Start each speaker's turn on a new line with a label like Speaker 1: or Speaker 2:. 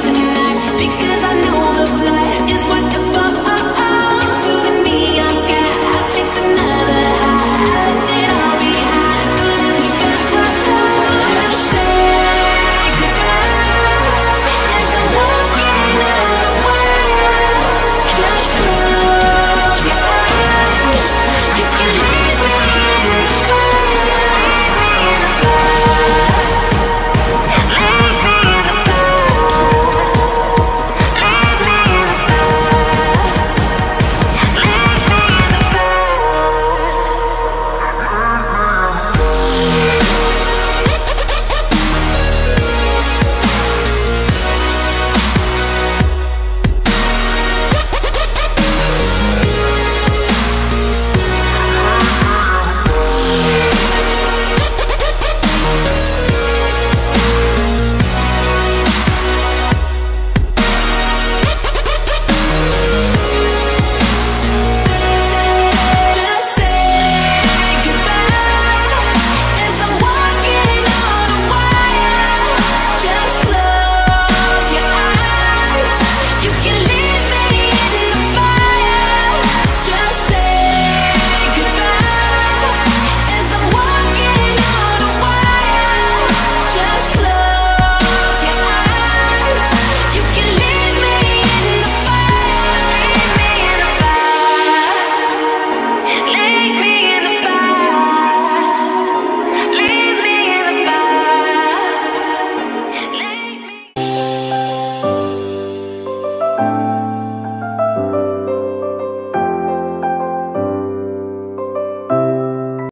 Speaker 1: because I